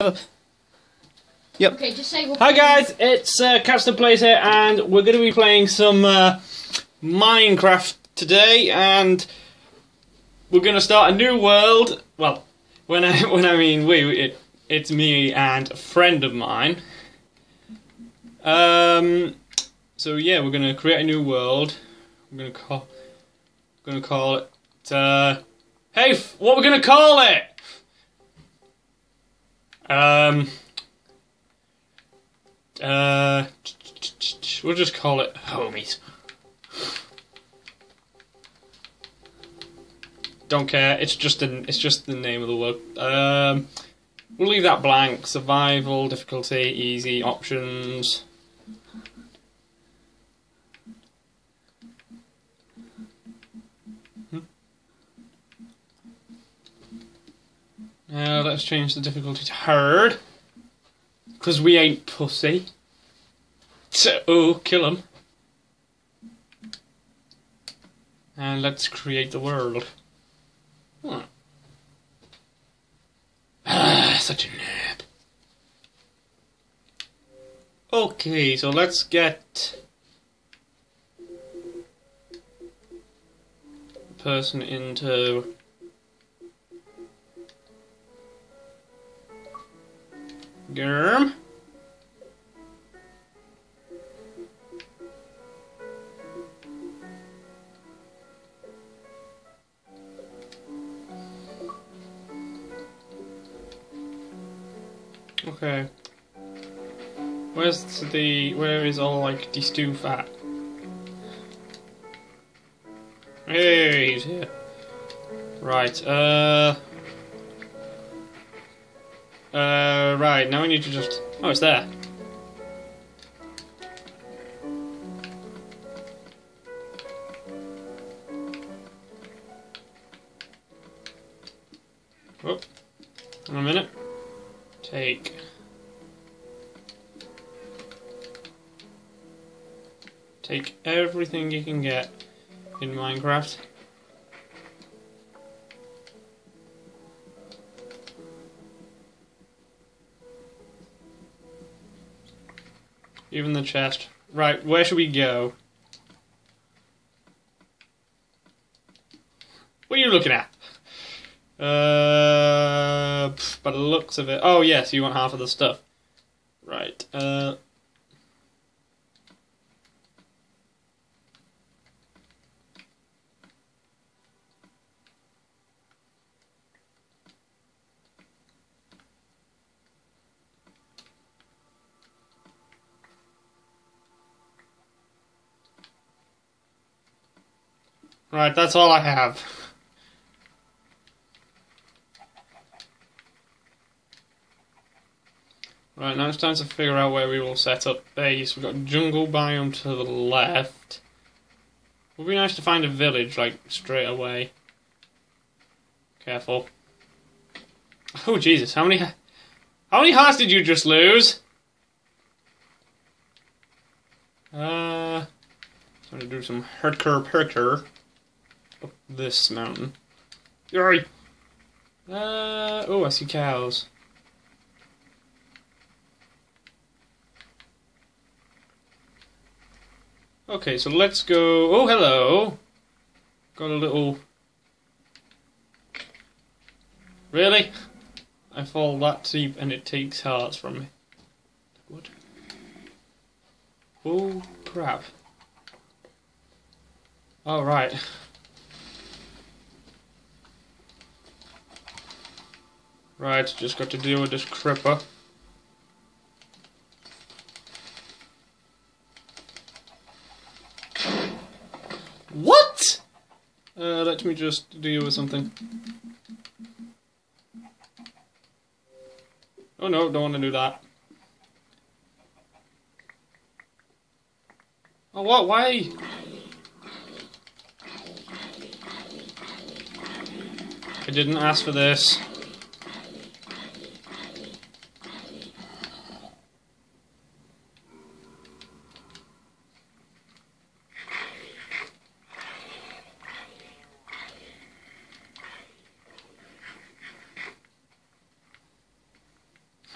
Yep. Okay, just say. Hi guys, it's uh, Catster Plays here, and we're going to be playing some uh, Minecraft today, and we're going to start a new world. Well, when I when I mean we, it, it's me and a friend of mine. Um, so yeah, we're going to create a new world. We're going to call, going to call it. Uh, hey, what we're going to call it? Um. Uh, we'll just call it homies. Don't care. It's just an. It's just the name of the world. Um, we'll leave that blank. Survival, difficulty, easy, options. Now let's change the difficulty to hard. Because we ain't pussy. So, oh, kill him. And let's create the world. Huh. Ah, such a nerd. Okay, so let's get person into Germ. Okay. Where's the where is all like the stew fat? Hey, he's here. Right, uh uh, right, now we need to just... Oh, it's there. Oh, in a minute. Take. Take everything you can get in Minecraft. Even the chest. Right, where should we go? What are you looking at? Uh, by the looks of it. Oh, yes, you want half of the stuff. Right, uh. Right, that's all I have. Right, now it's time to figure out where we will set up base. We've got jungle biome to the left. Would be nice to find a village, like, straight away. Careful. Oh, Jesus, how many... How many hearts did you just lose? Uh... Trying to do some hardcore parkour up this mountain. Yay! Uh, oh, I see cows. Okay, so let's go. Oh, hello. Got a little. Really? I fall that deep and it takes hearts from me. What? Oh, crap. Oh, right. Just got to deal with this creeper. What? Uh, let me just deal with something. Oh no, don't want to do that. Oh, what? Why? I didn't ask for this.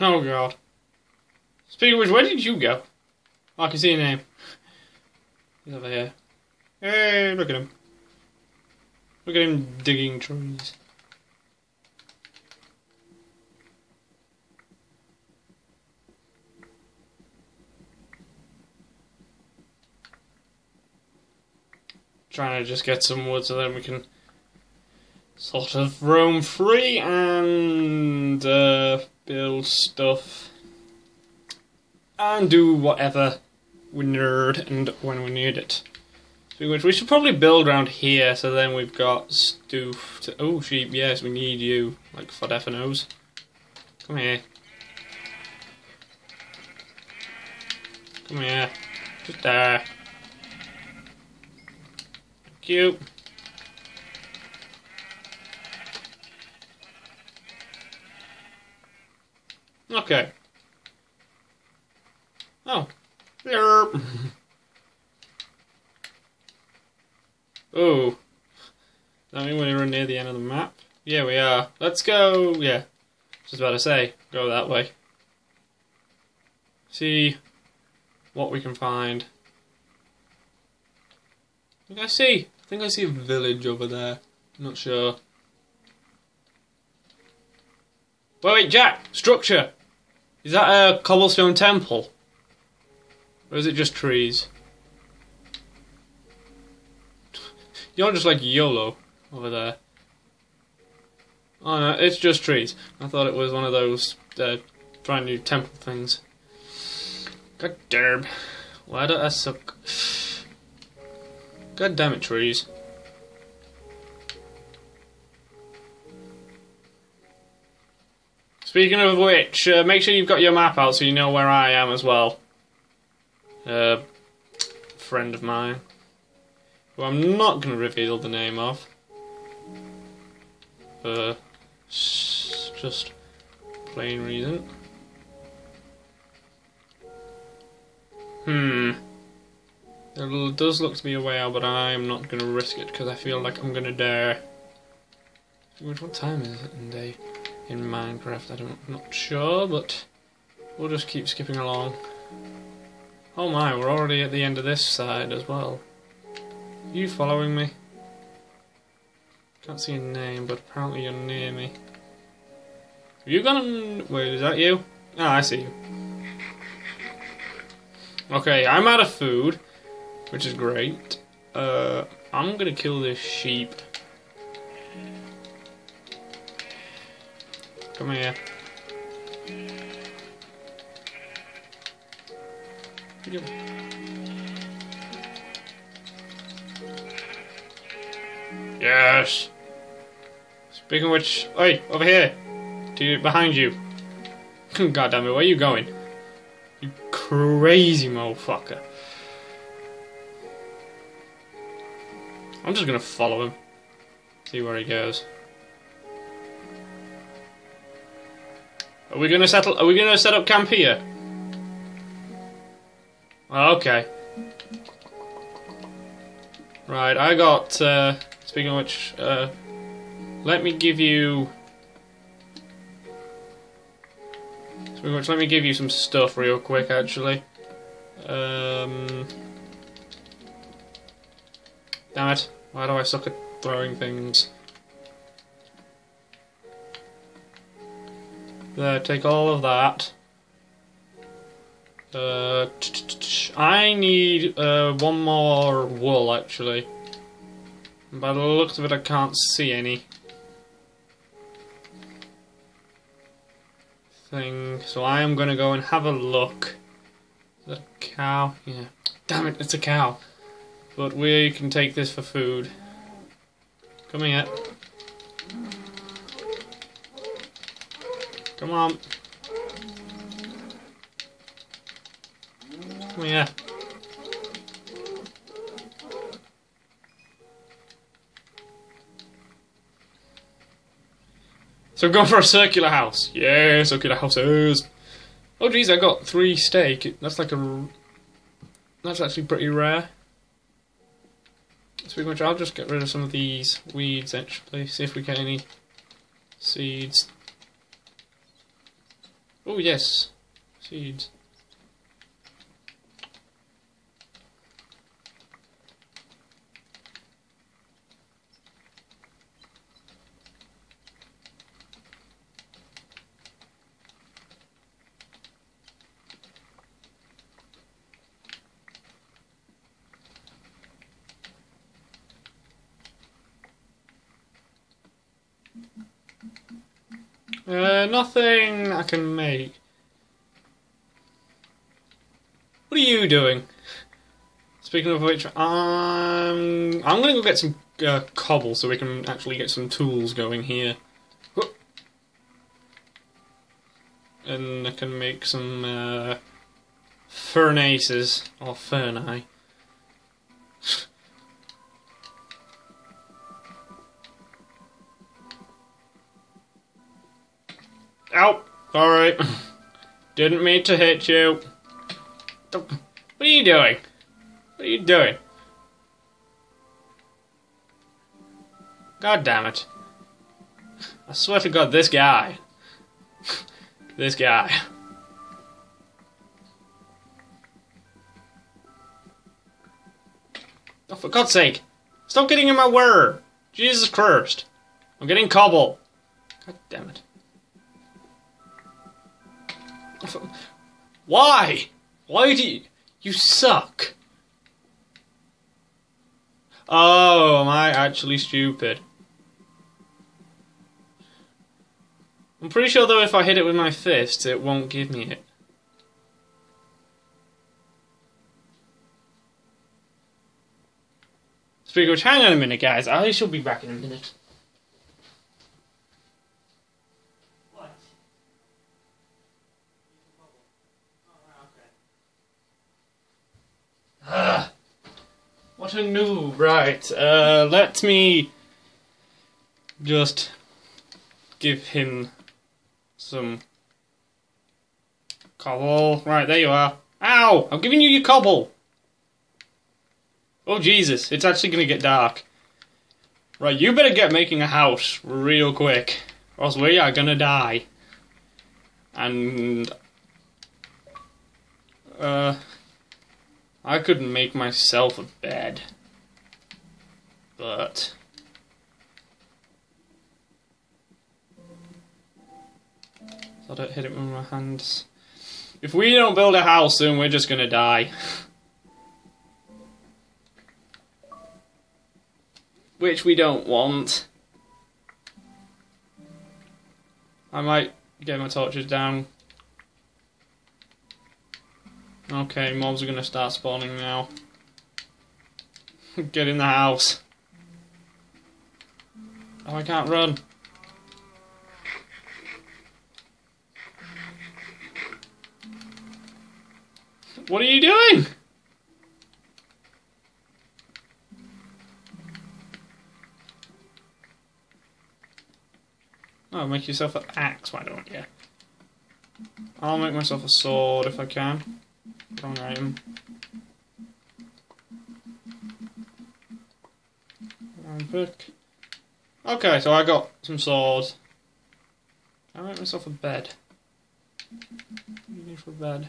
Oh god. Speaking of which, where did you go? Oh, I can see your name. He's over here. Hey, look at him. Look at him digging trees. Trying to just get some wood so then we can sort of roam free and uh, build stuff and do whatever we need and when we need it. Which we should probably build around here so then we've got stoof to. Oh, sheep, yes, we need you, like for definos. Come here. Come here. Just there. Cute. Okay. Oh. There. oh. That mean we're near the end of the map? Yeah, we are. Let's go. Yeah. Just about to say, go that way. See what we can find. I think I see. I think I see a village over there. not sure. Wait, wait, Jack! Structure! Is that a cobblestone temple? Or is it just trees? You're just like YOLO over there. Oh no, it's just trees. I thought it was one of those uh, brand new temple things. God damn. Why do I suck? God damn it, trees. Speaking of which, uh, make sure you've got your map out so you know where I am as well. Uh, friend of mine, who I'm not going to reveal the name of. Uh, just plain reason. Hmm. It does look to be a way out, but I'm not going to risk it because I feel like I'm going to die. What time is it in day? In Minecraft. I I'm not sure, but we'll just keep skipping along. Oh my, we're already at the end of this side as well. Are you following me? Can't see a name, but apparently you're near me. Have you gone? Wait, is that you? Ah, oh, I see you. Okay, I'm out of food, which is great. Uh, I'm gonna kill this sheep. Come here. Yes. Speaking of which, oi, over here, to behind you. God damn it, where are you going? You crazy motherfucker. I'm just gonna follow him. See where he goes. Are we gonna settle? Are we gonna set up camp here? Oh, okay. Right, I got. Uh, speaking of which, uh, let me give you. Speaking of which, let me give you some stuff real quick. Actually, um, damn it! Why do I suck at throwing things? There, take all of that. Uh, I need uh, one more wool, actually. By the looks of it, I can't see any. Thing. So I am going to go and have a look. The cow? Yeah. Damn it, it's a cow. But we can take this for food. Come here. Come on. Come here. So go for a circular house. Yeah, circular houses. Oh geez, I got three steak. That's like a... That's actually pretty rare. Speaking of which, I'll just get rid of some of these weeds actually, see if we get any seeds. Oh yes, seeds. Uh, nothing I can make. What are you doing? Speaking of which, I'm I'm gonna go get some uh, cobble so we can actually get some tools going here, and I can make some uh, furnaces or furni. Ow! Alright. Didn't mean to hit you. What are you doing? What are you doing? God damn it. I swear to God, this guy. this guy. Oh, for God's sake. Stop getting in my way. Jesus Christ. I'm getting cobble. God damn it. Why? Why do you... You suck. Oh, am I actually stupid? I'm pretty sure though if I hit it with my fist, it won't give me it. Speaking of which, hang on a minute guys, I shall be back in a minute. Ah, a noob. Right, uh, let me just give him some cobble. Right, there you are. Ow! I'm giving you your cobble! Oh, Jesus, it's actually gonna get dark. Right, you better get making a house real quick, or else we are gonna die. And... Uh... I couldn't make myself a bed. But... I don't hit it with my hands. If we don't build a house soon, we're just gonna die. Which we don't want. I might get my torches down Okay, mobs are gonna start spawning now. Get in the house. Oh, I can't run. What are you doing? Oh, make yourself an axe, why don't you? I'll make myself a sword if I can. Wrong item. Wrong book. Okay, so I got some swords. I make myself a bed. What do you need for a bed?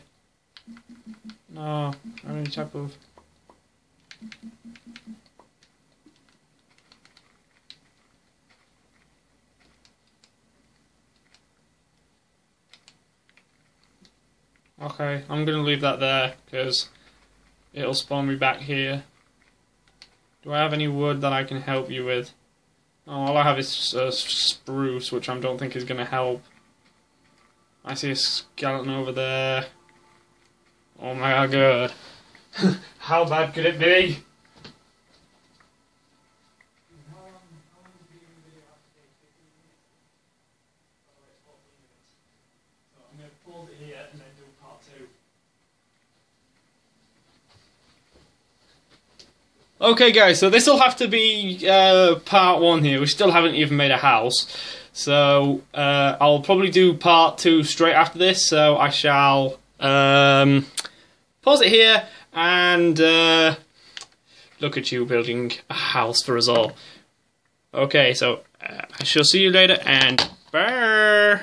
No, any type of Okay, I'm going to leave that there because it'll spawn me back here. Do I have any wood that I can help you with? Oh, all I have is uh, spruce, which I don't think is going to help. I see a skeleton over there. Oh my god. How bad could it be? Okay, guys, so this will have to be uh, part one here. We still haven't even made a house. So uh, I'll probably do part two straight after this. So I shall um, pause it here and uh, look at you building a house for us all. Okay, so uh, I shall see you later and bye.